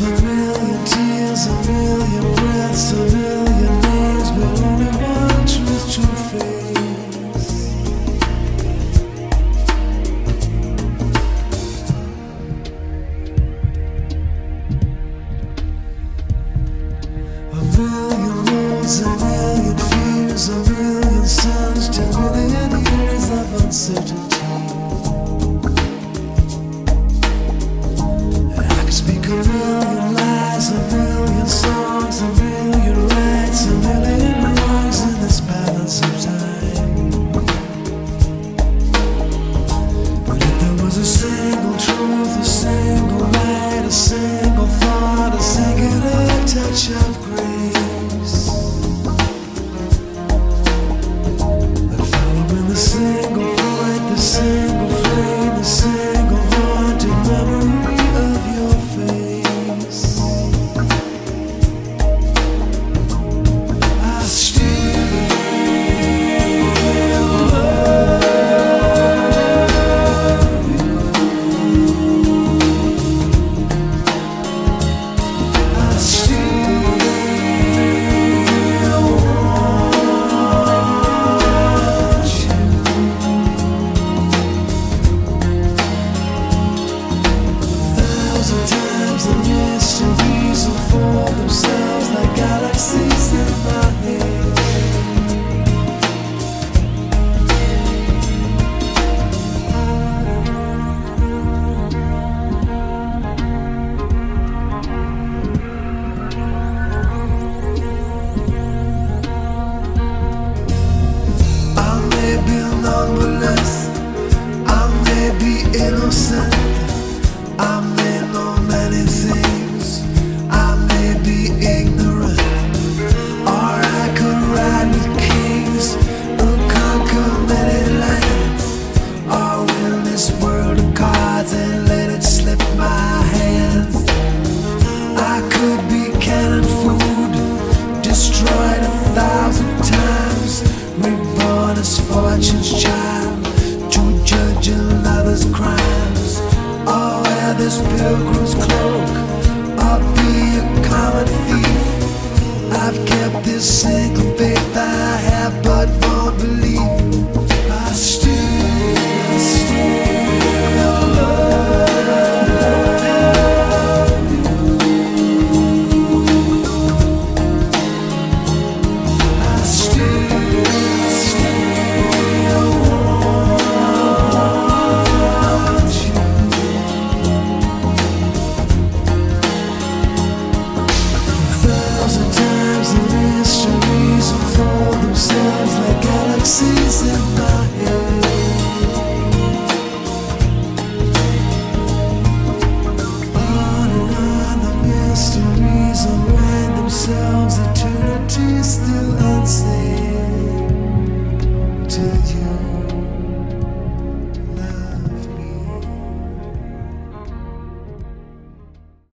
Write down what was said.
never real. no this pilgrim's cloak. I'll be a common thief. I've kept this single faith I have but for belief